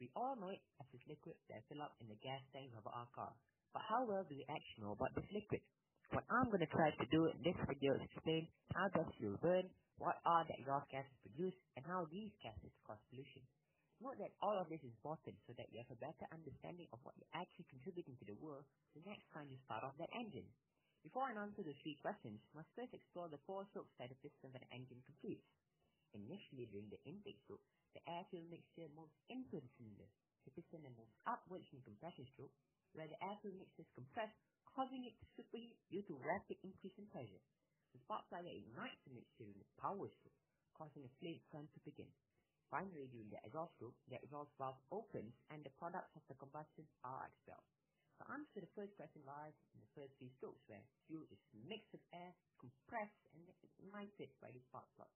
We all know it as this liquid that fill up in the gas tank of our car. But how well do we actually know about this liquid? What I'm going to try to do in this video is explain how does fuel burn, what are the exhaust gases produced, and how these gases cause pollution. Note that all of this is important so that you have a better understanding of what you're actually contributing to the world the next time you start off that engine. Before I answer the three questions, must first explore the four strokes that a piston of an engine completes. During the intake stroke, the air-fuel mixture moves into the cylinder. The piston then moves upwards in the compression stroke, where the air-fuel mixture is compressed, causing it to superheat due to rapid increase in pressure. The spark plug ignites the mixture in the power stroke, causing a flame current to begin. Finally, during the exhaust stroke, the exhaust valve opens and the products of the combustion are expelled. The answer to the first question lies in the first three strokes where fuel is mixed with air, compressed, and ignited by the spark plug.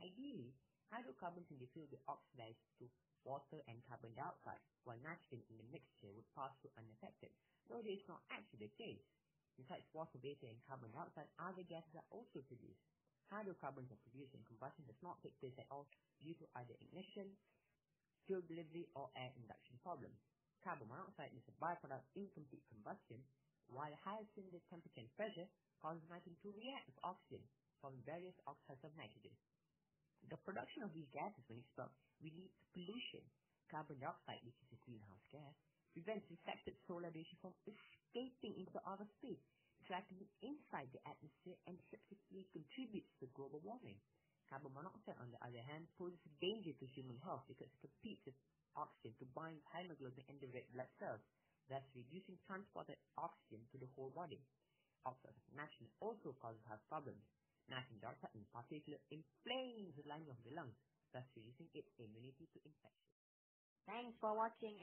Ideally, hydrocarbons in the fuel will oxidize to water and carbon dioxide, while nitrogen in the mixture would pass through unaffected, though this is not actually the case. Besides water vapor and carbon dioxide, other gases are also produced. Hydrocarbons are produced when combustion does not take place at all due to either ignition, fuel delivery, or air induction problems. Carbon monoxide is a byproduct of incomplete combustion, while higher cylinder temperature and pressure causes nitrogen to react with oxygen, forming various oxides of nitrogen. The production of these gases, when lead to pollution. Carbon dioxide, which is a greenhouse gas, prevents reflected solar radiation from escaping into outer space trapping it inside the atmosphere and subsequently contributes to global warming. Carbon monoxide, on the other hand, poses a danger to human health because it competes with oxygen to bind hemoglobin and the red blood cells, thus reducing transported oxygen to the whole body. Oxide of also causes health problems. Nitrogen dioxide in particular inflames the lining of the lungs, thus reducing its immunity to infection. Thanks for watching